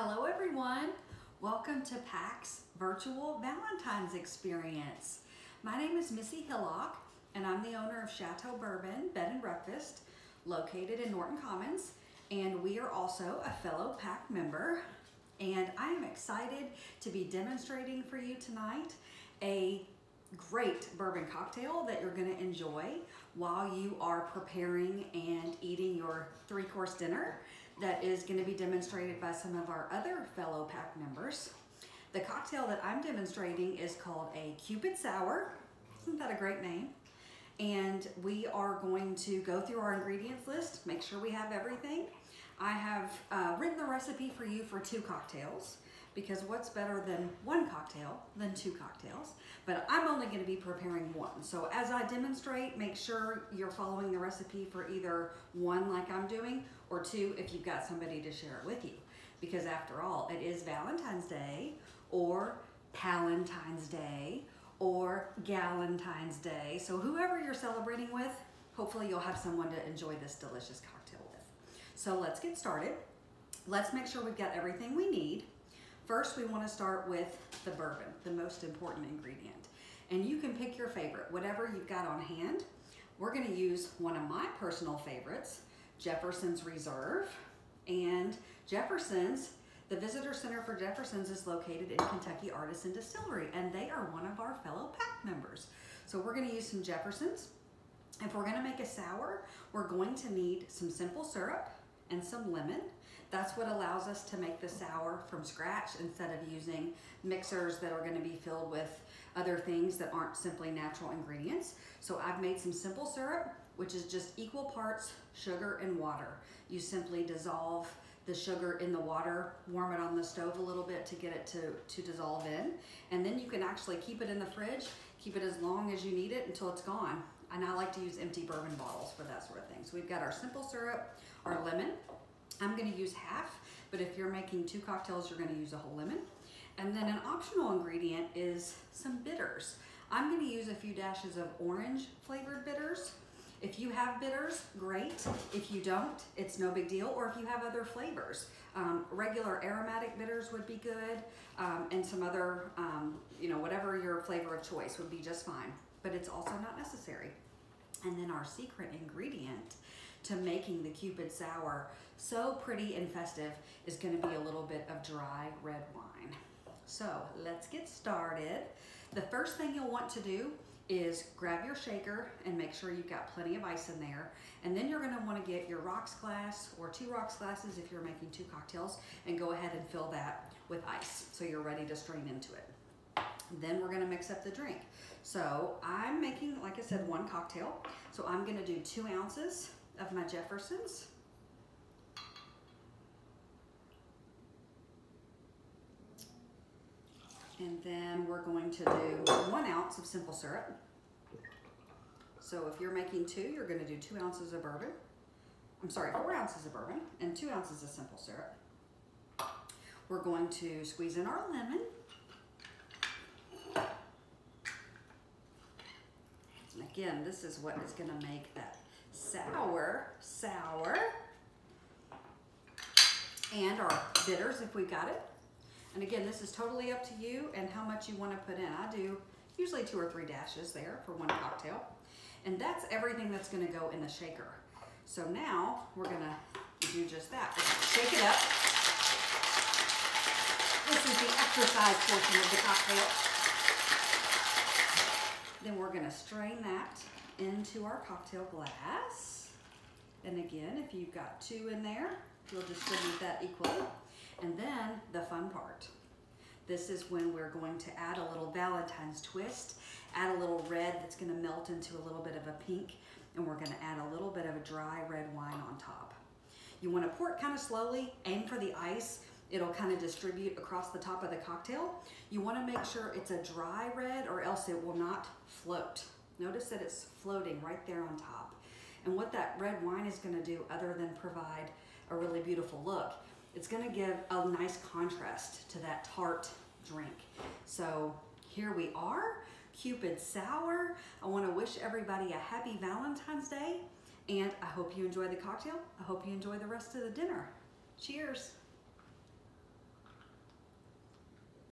Hello everyone. Welcome to PACC's virtual Valentine's experience. My name is Missy Hillock and I'm the owner of Chateau Bourbon Bed and Breakfast located in Norton Commons and we are also a fellow PAC member and I am excited to be demonstrating for you tonight a great bourbon cocktail that you're going to enjoy while you are preparing and eating your three course dinner that is going to be demonstrated by some of our other fellow PACC members. The cocktail that I'm demonstrating is called a Cupid Sour. Isn't that a great name? And we are going to go through our ingredients list, make sure we have everything. I have uh, written the recipe for you for two cocktails because what's better than one cocktail than two cocktails? But I'm only gonna be preparing one. So as I demonstrate, make sure you're following the recipe for either one like I'm doing or two if you've got somebody to share it with you. Because after all, it is Valentine's Day or Palentine's Day or Galentine's Day. So whoever you're celebrating with, hopefully you'll have someone to enjoy this delicious cocktail with. So let's get started. Let's make sure we've got everything we need. First, we wanna start with the bourbon, the most important ingredient. And you can pick your favorite, whatever you've got on hand. We're gonna use one of my personal favorites, Jefferson's Reserve. And Jefferson's, the Visitor Center for Jefferson's is located in Kentucky Artisan Distillery, and they are one of our fellow PACC members. So we're gonna use some Jefferson's. If we're gonna make a sour, we're going to need some simple syrup and some lemon. That's what allows us to make the sour from scratch instead of using mixers that are gonna be filled with other things that aren't simply natural ingredients. So I've made some simple syrup, which is just equal parts sugar and water. You simply dissolve the sugar in the water, warm it on the stove a little bit to get it to, to dissolve in. And then you can actually keep it in the fridge, keep it as long as you need it until it's gone. And I like to use empty bourbon bottles for that sort of thing. So we've got our simple syrup, our lemon, I'm gonna use half, but if you're making two cocktails, you're gonna use a whole lemon. And then an optional ingredient is some bitters. I'm gonna use a few dashes of orange flavored bitters. If you have bitters, great. If you don't, it's no big deal. Or if you have other flavors, um, regular aromatic bitters would be good, um, and some other, um, you know, whatever your flavor of choice would be just fine. But it's also not necessary. And then our secret ingredient to making the Cupid Sour so pretty and festive is gonna be a little bit of dry red wine. So let's get started. The first thing you'll want to do is grab your shaker and make sure you've got plenty of ice in there. And then you're gonna wanna get your rocks glass or two rocks glasses if you're making two cocktails and go ahead and fill that with ice so you're ready to strain into it. Then we're gonna mix up the drink. So I'm making, like I said, one cocktail. So I'm gonna do two ounces of my Jefferson's. And then we're going to do one ounce of simple syrup. So if you're making two, you're gonna do two ounces of bourbon. I'm sorry, four ounces of bourbon and two ounces of simple syrup. We're going to squeeze in our lemon. And again, this is what is gonna make that sour, sour, and our bitters if we got it. And again, this is totally up to you and how much you want to put in. I do usually two or three dashes there for one cocktail. And that's everything that's going to go in the shaker. So now we're going to do just that. Shake it up. This is the exercise portion of the cocktail. Then we're going to strain that into our cocktail glass. And again, if you've got two in there, you'll distribute that equally. And then the fun part. This is when we're going to add a little Valentine's twist, add a little red that's gonna melt into a little bit of a pink, and we're gonna add a little bit of a dry red wine on top. You wanna pour it kind of slowly, aim for the ice, it'll kind of distribute across the top of the cocktail. You wanna make sure it's a dry red or else it will not float. Notice that it's floating right there on top. And what that red wine is gonna do other than provide a really beautiful look, it's gonna give a nice contrast to that tart drink. So here we are, Cupid Sour. I wanna wish everybody a happy Valentine's Day and I hope you enjoy the cocktail. I hope you enjoy the rest of the dinner. Cheers.